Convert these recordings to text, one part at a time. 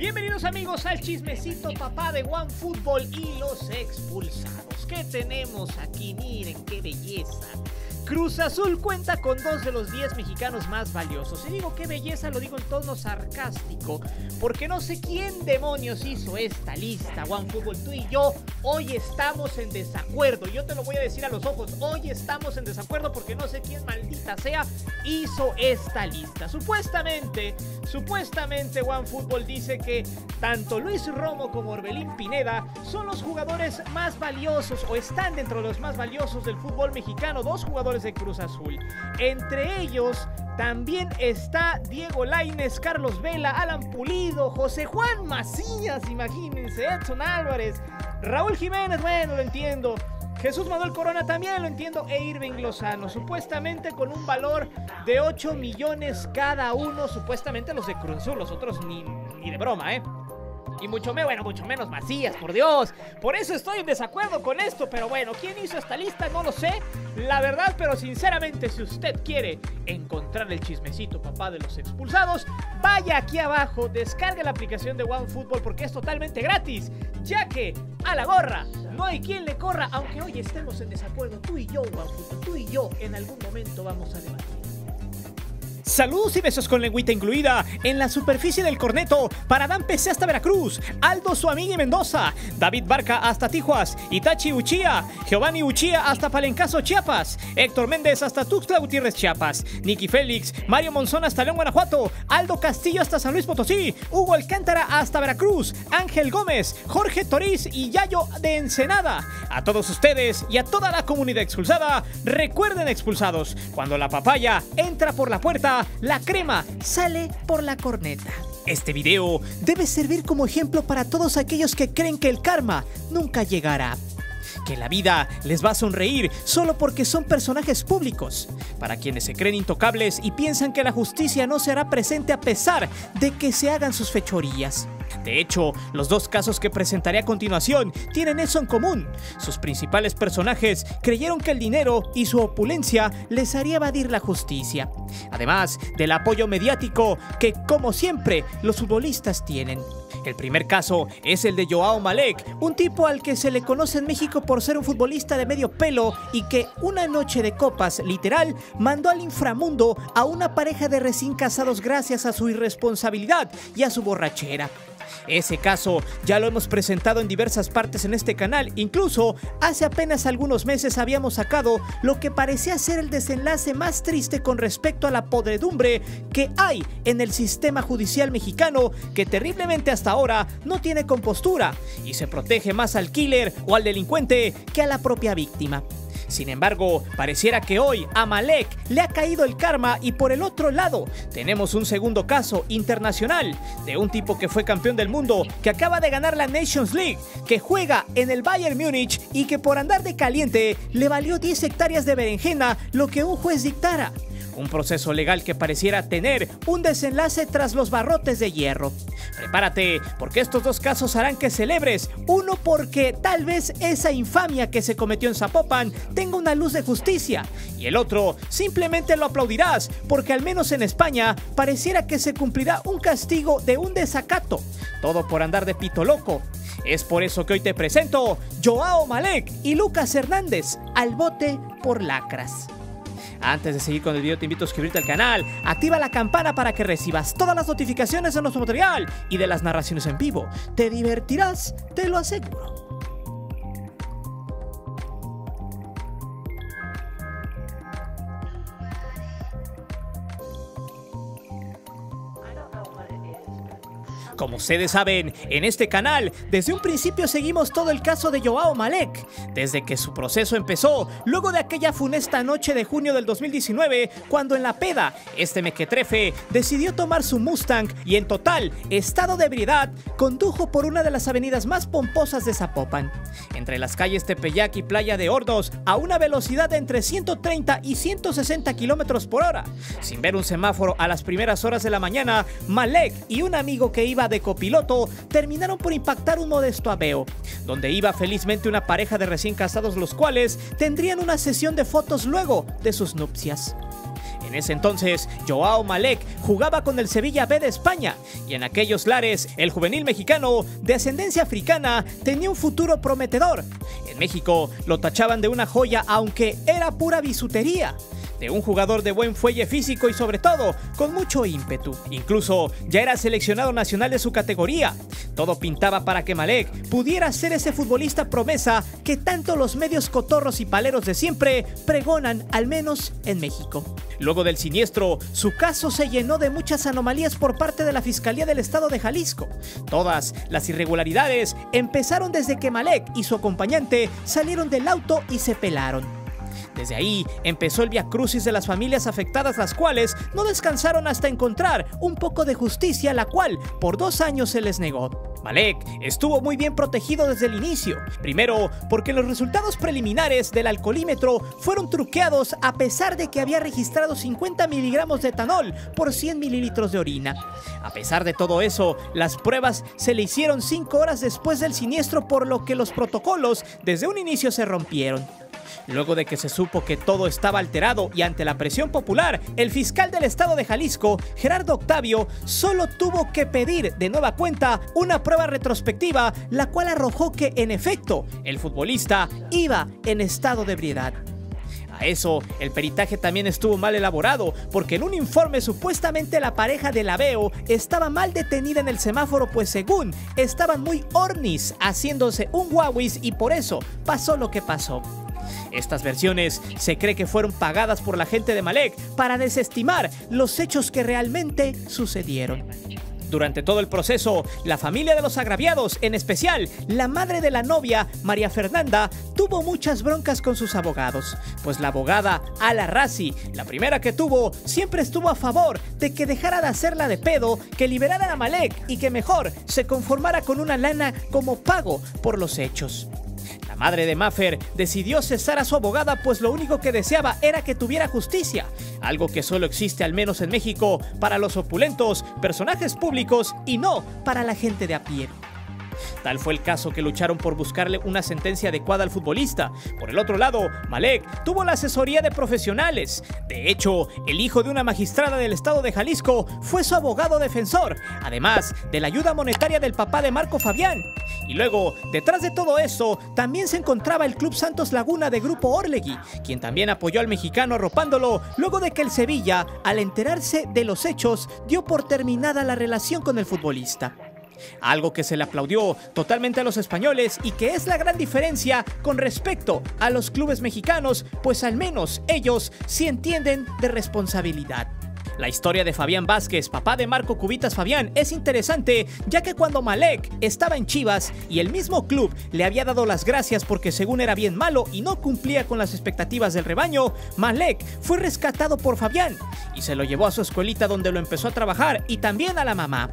Bienvenidos amigos al chismecito papá de One Football y los expulsados. ¿Qué tenemos aquí? Miren qué belleza. Cruz Azul cuenta con dos de los 10 mexicanos más valiosos. Y digo qué belleza, lo digo en tono sarcástico, porque no sé quién demonios hizo esta lista. One Football, tú y yo hoy estamos en desacuerdo. Yo te lo voy a decir a los ojos, hoy estamos en desacuerdo porque no sé quién maldita sea hizo esta lista. Supuestamente, supuestamente One Football dice que tanto Luis Romo como Orbelín Pineda son los jugadores más valiosos o están dentro de los más valiosos del fútbol mexicano. Dos jugadores de Cruz Azul. Entre ellos también está Diego Laines, Carlos Vela, Alan Pulido, José Juan Macías, imagínense, Edson Álvarez, Raúl Jiménez, bueno, lo entiendo. Jesús Manuel Corona también lo entiendo e Irving Lozano, supuestamente con un valor de 8 millones cada uno, supuestamente los de Cruz Azul, los otros ni, ni de broma, ¿eh? Y mucho menos, bueno, mucho menos Macías, por Dios. Por eso estoy en desacuerdo con esto. Pero bueno, ¿quién hizo esta lista? No lo sé. La verdad, pero sinceramente, si usted quiere encontrar el chismecito papá de los expulsados, vaya aquí abajo, descargue la aplicación de OneFootball porque es totalmente gratis. Ya que a la gorra no hay quien le corra, aunque hoy estemos en desacuerdo, tú y yo, OneFootball, tú y yo, en algún momento vamos a debatir. Saludos y besos con lengüita incluida en la superficie del corneto para Dan PC hasta Veracruz, Aldo Suamigui Mendoza, David Barca hasta Tijuas, Itachi Uchía, Giovanni Uchía hasta Palencaso Chiapas, Héctor Méndez hasta Tuxtla Gutiérrez Chiapas, Nicky Félix, Mario Monzón hasta León Guanajuato, Aldo Castillo hasta San Luis Potosí, Hugo Alcántara hasta Veracruz, Ángel Gómez, Jorge Toriz y Yayo de Ensenada. A todos ustedes y a toda la comunidad expulsada, recuerden expulsados, cuando la papaya entra por la puerta, la crema sale por la corneta. Este video debe servir como ejemplo para todos aquellos que creen que el karma nunca llegará. Que la vida les va a sonreír solo porque son personajes públicos. Para quienes se creen intocables y piensan que la justicia no se hará presente a pesar de que se hagan sus fechorías. De hecho, los dos casos que presentaré a continuación tienen eso en común. Sus principales personajes creyeron que el dinero y su opulencia les haría evadir la justicia. Además del apoyo mediático que, como siempre, los futbolistas tienen. El primer caso es el de Joao Malek, un tipo al que se le conoce en México por ser un futbolista de medio pelo y que una noche de copas, literal, mandó al inframundo a una pareja de recién casados gracias a su irresponsabilidad y a su borrachera. Ese caso ya lo hemos presentado en diversas partes en este canal, incluso hace apenas algunos meses habíamos sacado lo que parecía ser el desenlace más triste con respecto a la podredumbre que hay en el sistema judicial mexicano que terriblemente hasta ahora no tiene compostura y se protege más al killer o al delincuente que a la propia víctima. Sin embargo, pareciera que hoy a Malek le ha caído el karma y por el otro lado tenemos un segundo caso internacional de un tipo que fue campeón del mundo, que acaba de ganar la Nations League, que juega en el Bayern Múnich y que por andar de caliente le valió 10 hectáreas de berenjena lo que un juez dictara. Un proceso legal que pareciera tener un desenlace tras los barrotes de hierro. Prepárate, porque estos dos casos harán que celebres. Uno porque tal vez esa infamia que se cometió en Zapopan tenga una luz de justicia. Y el otro simplemente lo aplaudirás, porque al menos en España pareciera que se cumplirá un castigo de un desacato. Todo por andar de pito loco. Es por eso que hoy te presento Joao Malek y Lucas Hernández al bote por lacras. Antes de seguir con el video te invito a suscribirte al canal, activa la campana para que recibas todas las notificaciones de nuestro material y de las narraciones en vivo. Te divertirás, te lo aseguro. Como ustedes saben, en este canal, desde un principio seguimos todo el caso de Joao Malek, desde que su proceso empezó, luego de aquella funesta noche de junio del 2019, cuando en la peda, este mequetrefe decidió tomar su Mustang y en total estado de ebriedad, condujo por una de las avenidas más pomposas de Zapopan, entre las calles Tepeyac y Playa de Hordos, a una velocidad de entre 130 y 160 kilómetros por hora. Sin ver un semáforo a las primeras horas de la mañana, Malek y un amigo que iba de copiloto terminaron por impactar un modesto aveo, donde iba felizmente una pareja de recién casados los cuales tendrían una sesión de fotos luego de sus nupcias. En ese entonces, Joao Malek jugaba con el Sevilla B de España y en aquellos lares el juvenil mexicano de ascendencia africana tenía un futuro prometedor. En México lo tachaban de una joya aunque era pura bisutería de un jugador de buen fuelle físico y sobre todo con mucho ímpetu. Incluso ya era seleccionado nacional de su categoría. Todo pintaba para que Malek pudiera ser ese futbolista promesa que tanto los medios cotorros y paleros de siempre pregonan, al menos en México. Luego del siniestro, su caso se llenó de muchas anomalías por parte de la Fiscalía del Estado de Jalisco. Todas las irregularidades empezaron desde que Malek y su acompañante salieron del auto y se pelaron. Desde ahí empezó el crucis de las familias afectadas, las cuales no descansaron hasta encontrar un poco de justicia, la cual por dos años se les negó. Malek estuvo muy bien protegido desde el inicio. Primero, porque los resultados preliminares del alcoholímetro fueron truqueados a pesar de que había registrado 50 miligramos de etanol por 100 mililitros de orina. A pesar de todo eso, las pruebas se le hicieron 5 horas después del siniestro, por lo que los protocolos desde un inicio se rompieron. Luego de que se supo que todo estaba alterado y ante la presión popular, el fiscal del estado de Jalisco, Gerardo Octavio, solo tuvo que pedir de nueva cuenta una prueba retrospectiva, la cual arrojó que en efecto el futbolista iba en estado de ebriedad. A eso, el peritaje también estuvo mal elaborado, porque en un informe supuestamente la pareja de la Veo estaba mal detenida en el semáforo, pues según estaban muy ornis haciéndose un Huawei y por eso pasó lo que pasó. Estas versiones se cree que fueron pagadas por la gente de Malek para desestimar los hechos que realmente sucedieron. Durante todo el proceso, la familia de los agraviados, en especial la madre de la novia, María Fernanda, tuvo muchas broncas con sus abogados, pues la abogada Ala Razi, la primera que tuvo, siempre estuvo a favor de que dejara de hacerla de pedo, que liberaran a Malek y que mejor se conformara con una lana como pago por los hechos madre de Maffer decidió cesar a su abogada pues lo único que deseaba era que tuviera justicia, algo que solo existe al menos en México para los opulentos, personajes públicos y no para la gente de a pie. Tal fue el caso que lucharon por buscarle una sentencia adecuada al futbolista. Por el otro lado, Malek tuvo la asesoría de profesionales. De hecho, el hijo de una magistrada del estado de Jalisco fue su abogado defensor, además de la ayuda monetaria del papá de Marco Fabián. Y luego, detrás de todo eso, también se encontraba el Club Santos Laguna de Grupo Orlegui, quien también apoyó al mexicano arropándolo luego de que el Sevilla, al enterarse de los hechos, dio por terminada la relación con el futbolista algo que se le aplaudió totalmente a los españoles y que es la gran diferencia con respecto a los clubes mexicanos, pues al menos ellos sí entienden de responsabilidad. La historia de Fabián Vázquez, papá de Marco Cubitas Fabián, es interesante ya que cuando Malek estaba en Chivas y el mismo club le había dado las gracias porque según era bien malo y no cumplía con las expectativas del rebaño, Malek fue rescatado por Fabián y se lo llevó a su escuelita donde lo empezó a trabajar y también a la mamá.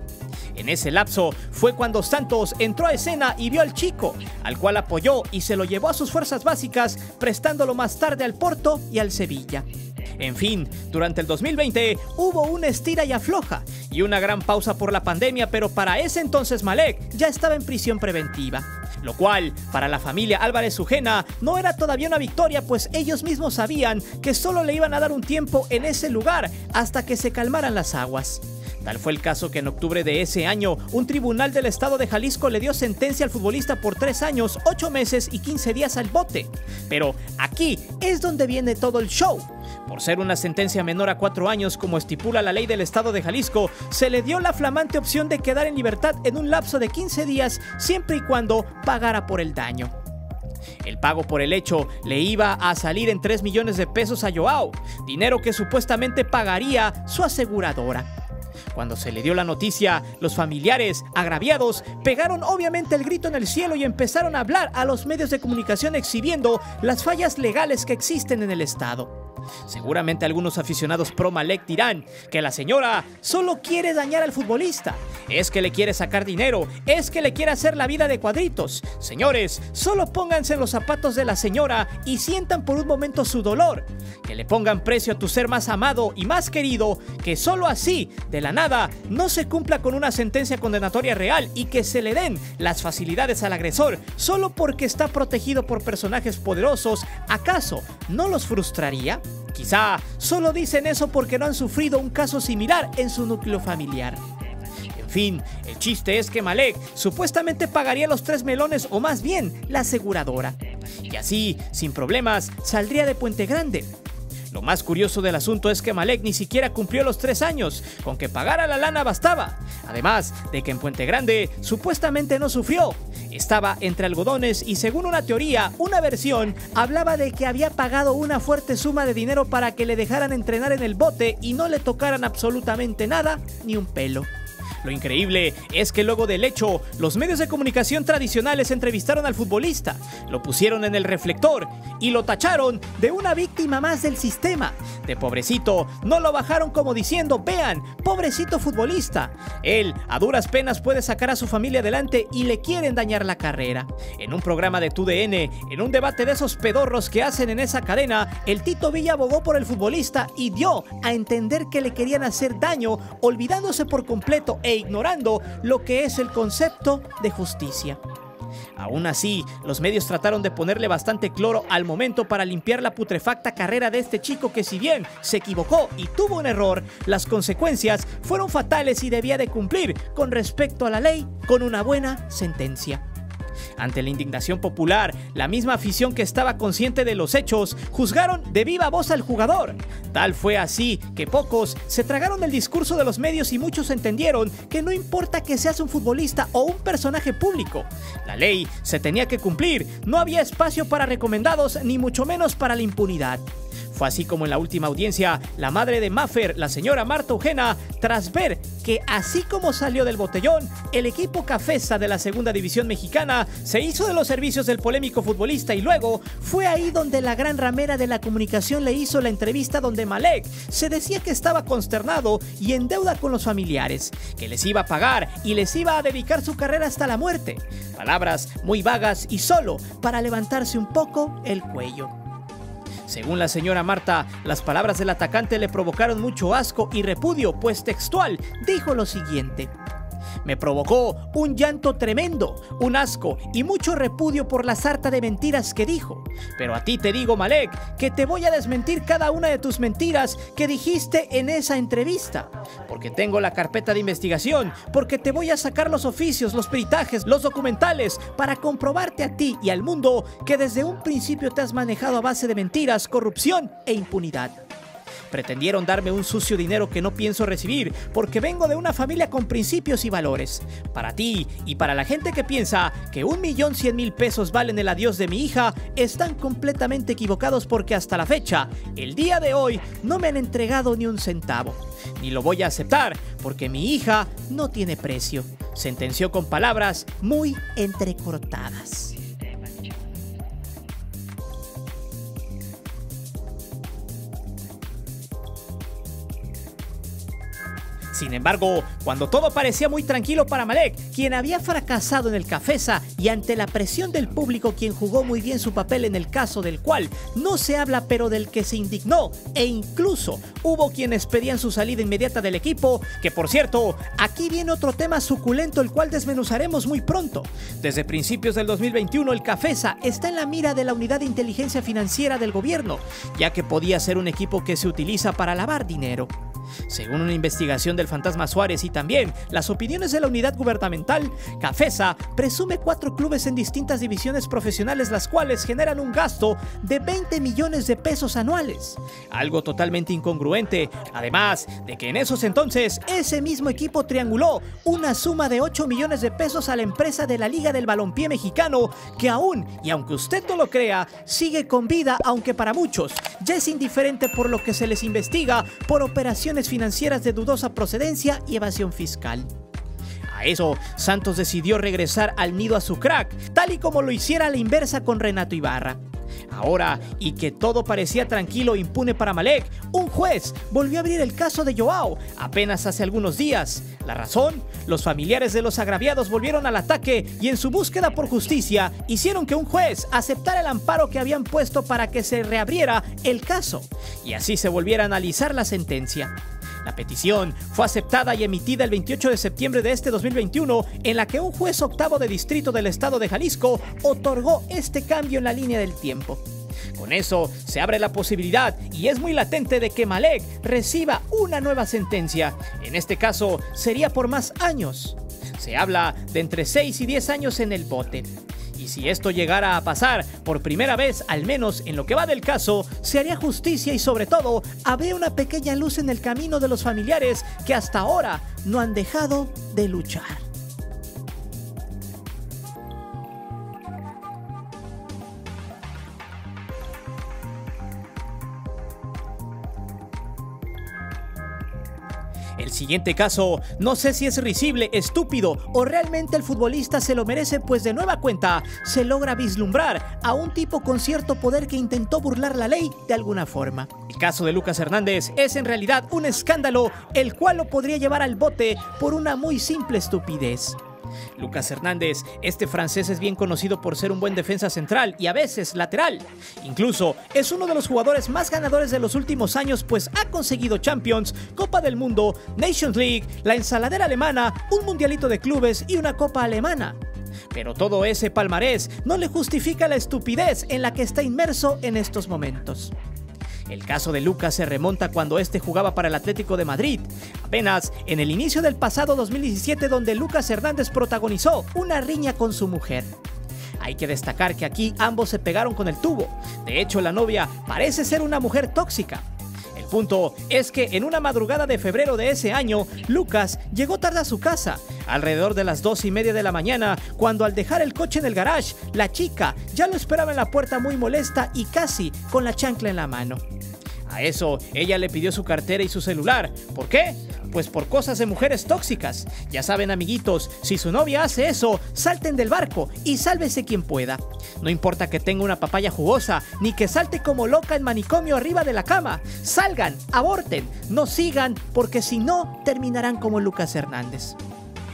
En ese lapso fue cuando Santos entró a escena y vio al chico, al cual apoyó y se lo llevó a sus fuerzas básicas, prestándolo más tarde al Porto y al Sevilla. En fin, durante el 2020 hubo una estira y afloja y una gran pausa por la pandemia, pero para ese entonces Malek ya estaba en prisión preventiva. Lo cual, para la familia Álvarez Sujena, no era todavía una victoria, pues ellos mismos sabían que solo le iban a dar un tiempo en ese lugar hasta que se calmaran las aguas. Tal fue el caso que en octubre de ese año, un tribunal del estado de Jalisco le dio sentencia al futbolista por tres años, ocho meses y 15 días al bote. Pero aquí es donde viene todo el show. Por ser una sentencia menor a cuatro años, como estipula la ley del estado de Jalisco, se le dio la flamante opción de quedar en libertad en un lapso de 15 días, siempre y cuando pagara por el daño. El pago por el hecho le iba a salir en 3 millones de pesos a Joao, dinero que supuestamente pagaría su aseguradora. Cuando se le dio la noticia, los familiares, agraviados, pegaron obviamente el grito en el cielo y empezaron a hablar a los medios de comunicación exhibiendo las fallas legales que existen en el Estado. Seguramente algunos aficionados pro Malek dirán que la señora solo quiere dañar al futbolista, es que le quiere sacar dinero, es que le quiere hacer la vida de cuadritos. Señores, solo pónganse en los zapatos de la señora y sientan por un momento su dolor. Que le pongan precio a tu ser más amado y más querido, que solo así, de la nada, no se cumpla con una sentencia condenatoria real y que se le den las facilidades al agresor solo porque está protegido por personajes poderosos, ¿acaso no los frustraría? Quizá solo dicen eso porque no han sufrido un caso similar en su núcleo familiar. En fin, el chiste es que Malek supuestamente pagaría los tres melones o más bien la aseguradora. Y así, sin problemas, saldría de Puente Grande. Lo más curioso del asunto es que Malek ni siquiera cumplió los tres años, con que pagara la lana bastaba. Además de que en Puente Grande supuestamente no sufrió. Estaba entre algodones y según una teoría, una versión, hablaba de que había pagado una fuerte suma de dinero para que le dejaran entrenar en el bote y no le tocaran absolutamente nada ni un pelo. Lo increíble es que luego del hecho, los medios de comunicación tradicionales entrevistaron al futbolista, lo pusieron en el reflector y lo tacharon de una víctima más del sistema. De pobrecito, no lo bajaron como diciendo, vean, pobrecito futbolista. Él a duras penas puede sacar a su familia adelante y le quieren dañar la carrera. En un programa de TUDN, en un debate de esos pedorros que hacen en esa cadena, el Tito Villa abogó por el futbolista y dio a entender que le querían hacer daño, olvidándose por completo e ignorando lo que es el concepto de justicia. Aún así, los medios trataron de ponerle bastante cloro al momento para limpiar la putrefacta carrera de este chico que si bien se equivocó y tuvo un error, las consecuencias fueron fatales y debía de cumplir con respecto a la ley con una buena sentencia. Ante la indignación popular, la misma afición que estaba consciente de los hechos juzgaron de viva voz al jugador. Tal fue así que pocos se tragaron el discurso de los medios y muchos entendieron que no importa que seas un futbolista o un personaje público, la ley se tenía que cumplir, no había espacio para recomendados ni mucho menos para la impunidad. Fue así como en la última audiencia, la madre de Maffer, la señora Marta Eugena, tras ver que así como salió del botellón, el equipo cafesa de la segunda división mexicana se hizo de los servicios del polémico futbolista y luego fue ahí donde la gran ramera de la comunicación le hizo la entrevista donde Malek se decía que estaba consternado y en deuda con los familiares, que les iba a pagar y les iba a dedicar su carrera hasta la muerte. Palabras muy vagas y solo para levantarse un poco el cuello. Según la señora Marta, las palabras del atacante le provocaron mucho asco y repudio, pues textual dijo lo siguiente. Me provocó un llanto tremendo, un asco y mucho repudio por la sarta de mentiras que dijo. Pero a ti te digo, Malek, que te voy a desmentir cada una de tus mentiras que dijiste en esa entrevista. Porque tengo la carpeta de investigación, porque te voy a sacar los oficios, los peritajes, los documentales, para comprobarte a ti y al mundo que desde un principio te has manejado a base de mentiras, corrupción e impunidad. Pretendieron darme un sucio dinero que no pienso recibir porque vengo de una familia con principios y valores. Para ti y para la gente que piensa que un millón cien mil pesos valen el adiós de mi hija, están completamente equivocados porque hasta la fecha, el día de hoy, no me han entregado ni un centavo. Ni lo voy a aceptar porque mi hija no tiene precio. Sentenció con palabras muy entrecortadas. Sin embargo, cuando todo parecía muy tranquilo para Malek, quien había fracasado en el Cafesa y ante la presión del público quien jugó muy bien su papel en el caso del cual no se habla pero del que se indignó e incluso hubo quienes pedían su salida inmediata del equipo, que por cierto, aquí viene otro tema suculento el cual desmenuzaremos muy pronto. Desde principios del 2021 el Cafesa está en la mira de la unidad de inteligencia financiera del gobierno, ya que podía ser un equipo que se utiliza para lavar dinero. Según una investigación del Fantasma Suárez y también las opiniones de la unidad gubernamental, Cafesa presume cuatro clubes en distintas divisiones profesionales las cuales generan un gasto de 20 millones de pesos anuales. Algo totalmente incongruente, además de que en esos entonces ese mismo equipo trianguló una suma de 8 millones de pesos a la empresa de la Liga del Balompié Mexicano que aún, y aunque usted no lo crea, sigue con vida aunque para muchos ya es indiferente por lo que se les investiga por operaciones financieras de dudosa procedencia y evasión fiscal. A eso, Santos decidió regresar al nido a su crack, tal y como lo hiciera a la inversa con Renato Ibarra. Ahora, y que todo parecía tranquilo e impune para Malek, un juez volvió a abrir el caso de Joao apenas hace algunos días. La razón, los familiares de los agraviados volvieron al ataque y en su búsqueda por justicia hicieron que un juez aceptara el amparo que habían puesto para que se reabriera el caso y así se volviera a analizar la sentencia. La petición fue aceptada y emitida el 28 de septiembre de este 2021, en la que un juez octavo de distrito del estado de Jalisco otorgó este cambio en la línea del tiempo. Con eso se abre la posibilidad y es muy latente de que Malek reciba una nueva sentencia. En este caso sería por más años. Se habla de entre 6 y 10 años en el bote. Y si esto llegara a pasar por primera vez, al menos en lo que va del caso, se haría justicia y sobre todo habría una pequeña luz en el camino de los familiares que hasta ahora no han dejado de luchar. El siguiente caso, no sé si es risible, estúpido o realmente el futbolista se lo merece, pues de nueva cuenta se logra vislumbrar a un tipo con cierto poder que intentó burlar la ley de alguna forma. El caso de Lucas Hernández es en realidad un escándalo, el cual lo podría llevar al bote por una muy simple estupidez. Lucas Hernández, este francés es bien conocido por ser un buen defensa central y a veces lateral. Incluso es uno de los jugadores más ganadores de los últimos años pues ha conseguido Champions, Copa del Mundo, Nations League, la ensaladera alemana, un mundialito de clubes y una copa alemana. Pero todo ese palmarés no le justifica la estupidez en la que está inmerso en estos momentos. El caso de Lucas se remonta cuando este jugaba para el Atlético de Madrid, apenas en el inicio del pasado 2017 donde Lucas Hernández protagonizó una riña con su mujer. Hay que destacar que aquí ambos se pegaron con el tubo. De hecho, la novia parece ser una mujer tóxica. El punto es que en una madrugada de febrero de ese año, Lucas llegó tarde a su casa, alrededor de las dos y media de la mañana, cuando al dejar el coche en el garage, la chica ya lo esperaba en la puerta muy molesta y casi con la chancla en la mano. A eso, ella le pidió su cartera y su celular. ¿Por qué? Pues por cosas de mujeres tóxicas. Ya saben, amiguitos, si su novia hace eso, salten del barco y sálvese quien pueda. No importa que tenga una papaya jugosa, ni que salte como loca en manicomio arriba de la cama. Salgan, aborten, no sigan, porque si no, terminarán como Lucas Hernández.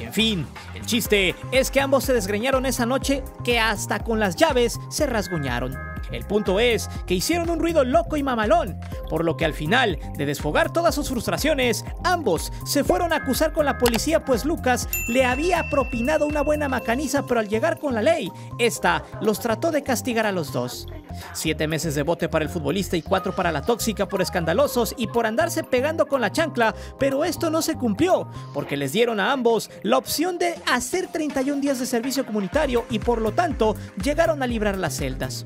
En fin, el chiste es que ambos se desgreñaron esa noche que hasta con las llaves se rasguñaron. El punto es que hicieron un ruido loco y mamalón, por lo que al final de desfogar todas sus frustraciones, ambos se fueron a acusar con la policía pues Lucas le había propinado una buena macaniza, pero al llegar con la ley, esta los trató de castigar a los dos. Siete meses de bote para el futbolista y cuatro para la tóxica por escandalosos y por andarse pegando con la chancla, pero esto no se cumplió, porque les dieron a ambos la opción de hacer 31 días de servicio comunitario y por lo tanto llegaron a librar las celdas.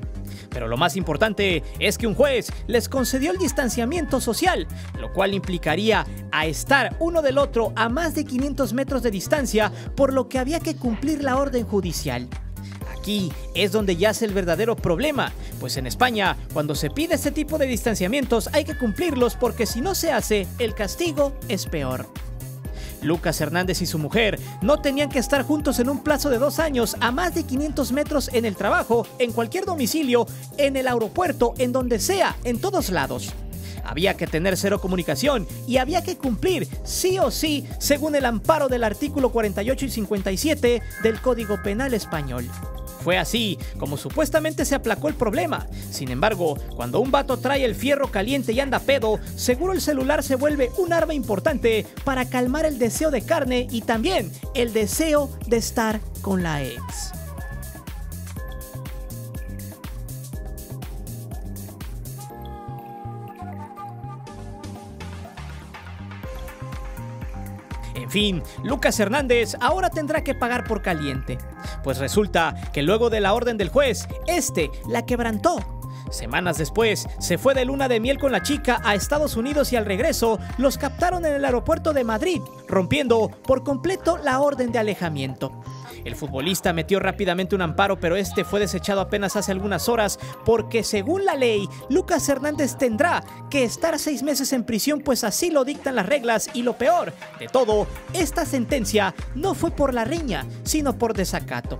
Pero lo más importante es que un juez les concedió el distanciamiento social, lo cual implicaría a estar uno del otro a más de 500 metros de distancia, por lo que había que cumplir la orden judicial. Aquí es donde yace el verdadero problema, pues en España, cuando se pide este tipo de distanciamientos hay que cumplirlos porque si no se hace, el castigo es peor. Lucas Hernández y su mujer no tenían que estar juntos en un plazo de dos años a más de 500 metros en el trabajo, en cualquier domicilio, en el aeropuerto, en donde sea, en todos lados. Había que tener cero comunicación y había que cumplir sí o sí según el amparo del artículo 48 y 57 del Código Penal Español. Fue así como supuestamente se aplacó el problema. Sin embargo, cuando un vato trae el fierro caliente y anda pedo, seguro el celular se vuelve un arma importante para calmar el deseo de carne y también el deseo de estar con la ex. En fin, Lucas Hernández ahora tendrá que pagar por caliente. Pues resulta que luego de la orden del juez, este la quebrantó. Semanas después, se fue de luna de miel con la chica a Estados Unidos y al regreso los captaron en el aeropuerto de Madrid, rompiendo por completo la orden de alejamiento. El futbolista metió rápidamente un amparo, pero este fue desechado apenas hace algunas horas porque según la ley, Lucas Hernández tendrá que estar seis meses en prisión, pues así lo dictan las reglas y lo peor de todo, esta sentencia no fue por la riña, sino por desacato.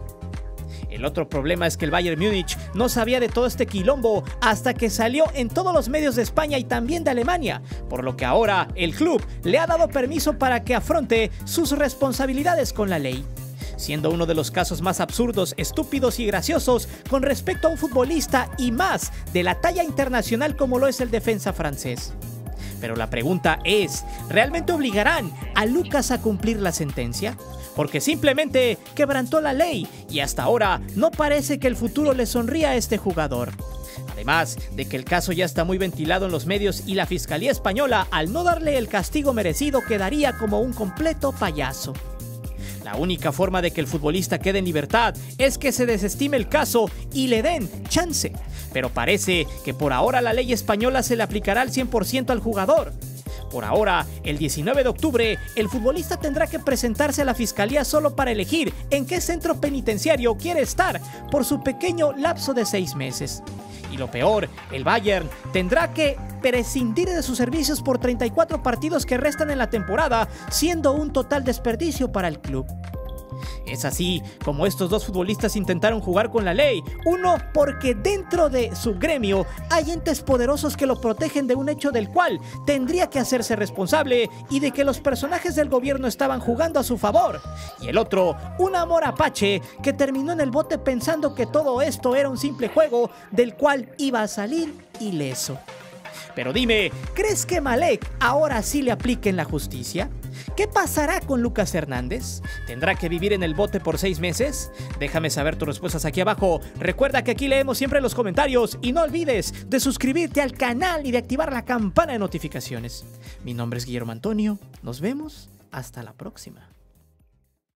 El otro problema es que el Bayern Múnich no sabía de todo este quilombo hasta que salió en todos los medios de España y también de Alemania, por lo que ahora el club le ha dado permiso para que afronte sus responsabilidades con la ley siendo uno de los casos más absurdos, estúpidos y graciosos con respecto a un futbolista y más de la talla internacional como lo es el defensa francés. Pero la pregunta es, ¿realmente obligarán a Lucas a cumplir la sentencia? Porque simplemente quebrantó la ley y hasta ahora no parece que el futuro le sonría a este jugador. Además de que el caso ya está muy ventilado en los medios y la Fiscalía Española, al no darle el castigo merecido, quedaría como un completo payaso. La única forma de que el futbolista quede en libertad es que se desestime el caso y le den chance. Pero parece que por ahora la ley española se le aplicará al 100% al jugador. Por ahora, el 19 de octubre, el futbolista tendrá que presentarse a la fiscalía solo para elegir en qué centro penitenciario quiere estar por su pequeño lapso de seis meses. Y lo peor, el Bayern tendrá que prescindir de sus servicios por 34 partidos que restan en la temporada, siendo un total desperdicio para el club. Es así como estos dos futbolistas intentaron jugar con la ley. Uno, porque dentro de su gremio hay entes poderosos que lo protegen de un hecho del cual tendría que hacerse responsable y de que los personajes del gobierno estaban jugando a su favor. Y el otro, un amor apache que terminó en el bote pensando que todo esto era un simple juego del cual iba a salir ileso. Pero dime, ¿crees que Malek ahora sí le apliquen la justicia? ¿Qué pasará con Lucas Hernández? ¿Tendrá que vivir en el bote por seis meses? Déjame saber tus respuestas aquí abajo. Recuerda que aquí leemos siempre los comentarios y no olvides de suscribirte al canal y de activar la campana de notificaciones. Mi nombre es Guillermo Antonio. Nos vemos. Hasta la próxima.